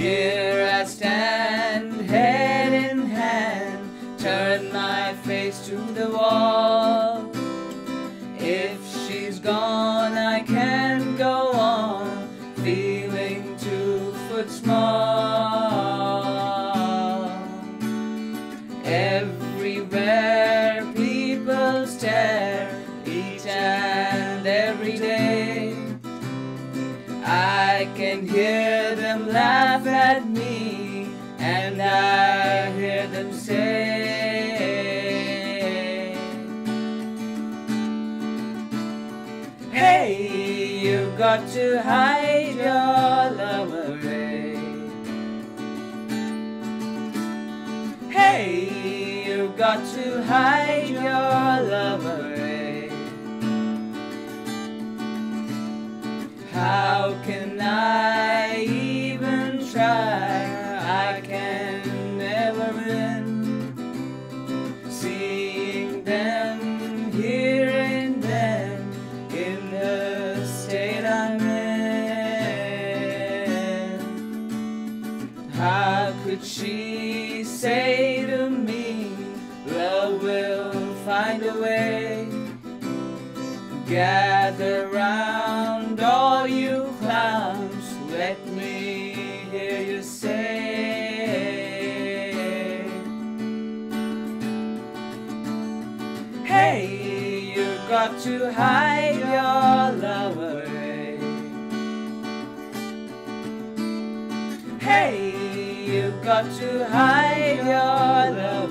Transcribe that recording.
Here I stand, head in hand, turn my face to the wall. If she's gone, I can't go on, feeling two foot small. Everywhere people stare. I can hear them laugh at me, and I hear them say, Hey, you've got to hide your love away. Hey, you've got to hide your love away. How can I even try? I can never win. Seeing them, hearing them in the state I'm in. How could she say to me, Love will find a way? Gather round Hey, you've got to hide your love away. Hey, you've got to hide your love